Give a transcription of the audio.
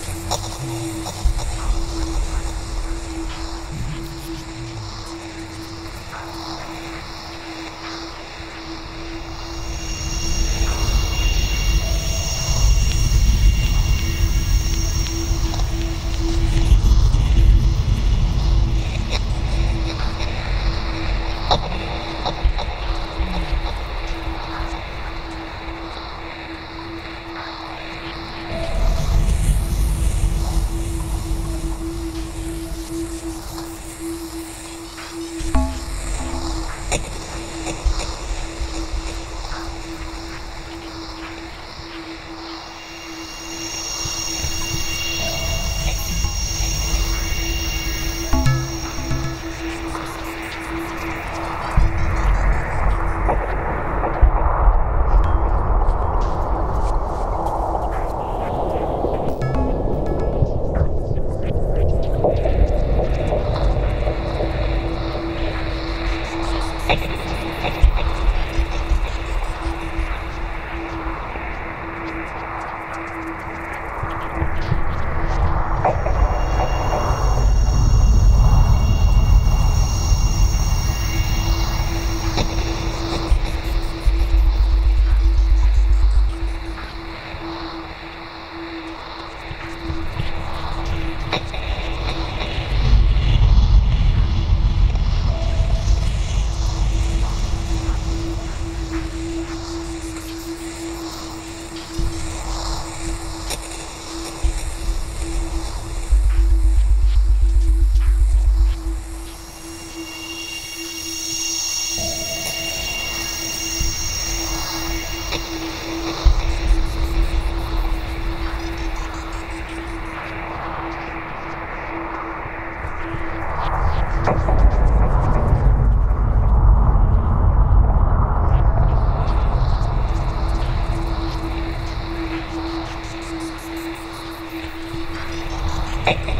うん。Ha ha ha.